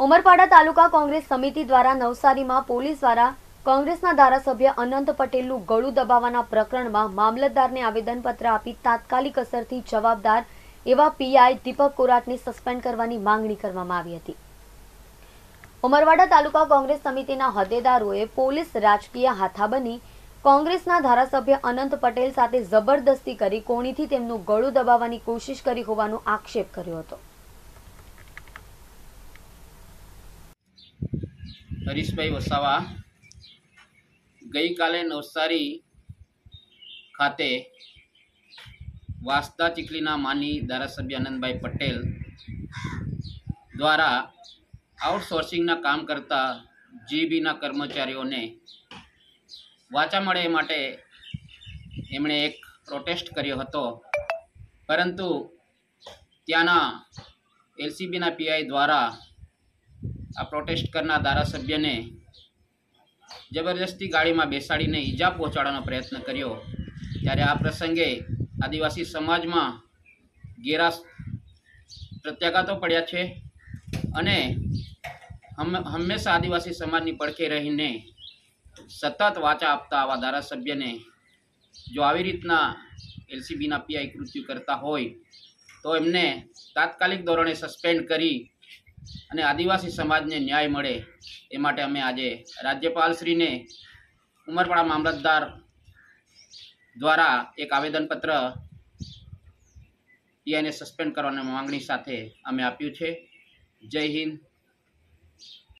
ઉમરપાડા તાલુકા કોંગ્રેસ સમિતિ દ્વારા નવસારીમાં પોલીસ દ્વારા કોંગ્રેસના ધારાસભ્ય અનંત પટેલનું ગળું દબાવવાના પ્રકરણમાં મામલતદારને આવેદનપત્ર આપી તાત્કાલિક અસરથી જવાબદાર એવા પીઆઈ દીપક કોરાટને સસ્પેન્ડ કરવાની માંગણી કરવામાં આવી હતી. ઉમરવાડા તાલુકા કોંગ્રેસ સમિતિના હોદ્દેદારોએ પોલીસ રાજકીય હાથા બની કોંગ્રેસના ધારાસભ્ય અનંત પટેલ સાથે જબરદસ્તી કરી કોણીથી તેમનું ગળું દબાવવાની કોશિશ કરી હોવાનો આક્ષેપ કર્યો હતો. હરીશભાઈ વસાવા ગઈકાલે નવસારી ખાતે વાસ્તા ચીખલીના માની ધારાસભ્ય આનંદભાઈ પટેલ દ્વારા આઉટસોર્સિંગના કામ કરતા જીબીના કર્મચારીઓને વાચા મળે માટે એમણે એક પ્રોટેસ્ટ કર્યો હતો. પરંતુ ત્યાંના એલસીબીના પીઆઈ દ્વારા આ પ્રોટેસ્ટ કરનાર ધારાસભ્યને જબરજસ્તી ગાડીમાં બેસાડીને ઈજા પહોંચાડવાનો પ્રયત્ન કર્યો. ત્યારે આ પ્રસંગે આદિવાસી સમાજમાં ઘેરા પ્રત્યાઘાતો પડ્યા છે અને હમ- હંમેશા આદિવાસી સમાજની પડખે રહીને સતત વાચા આપતા આવા ધારાસભ્યને જો આવી રીતના એલસીબીના પીઆઈ કૃત્યુ કરતા હોય, તો એમને તાત્કાલિક ધોરણે સસ્પેન્ડ કરી અને આદિવાસી સમાજને ન્યાય મળે એ માટે અમે આજે રાજ્યપાલશ્રીને ઉમરપાડા મામલતદાર દ્વારા એક આવેદનપત્ર એને સસ્પેન્ડ કરવાની માંગણી સાથે અમે આપ્યું છે. જય હિન્દ.